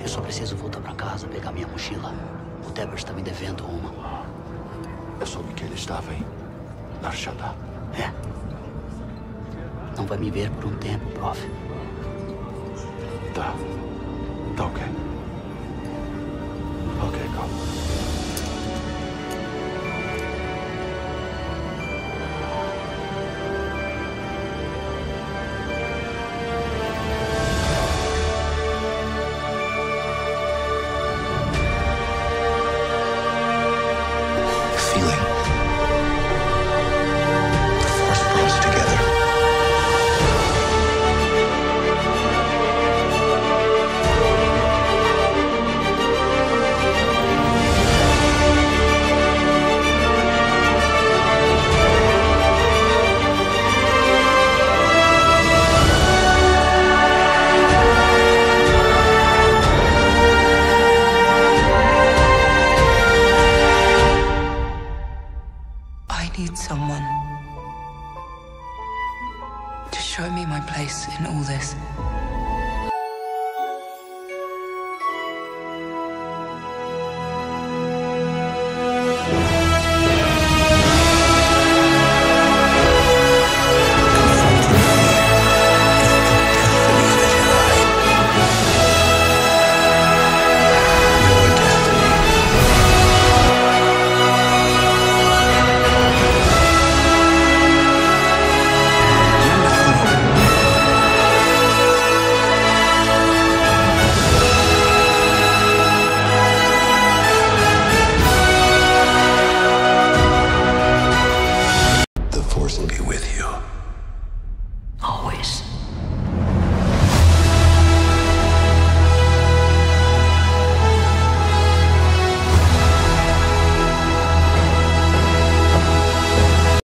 Eu só preciso voltar pra casa, pegar minha mochila. O Debers tá me devendo uma. Eu soube que ele estava em Narshada. É. Não vai me ver por um tempo, prof. Tá. Tá. Ok, feeling. Need someone to show me my place in all this.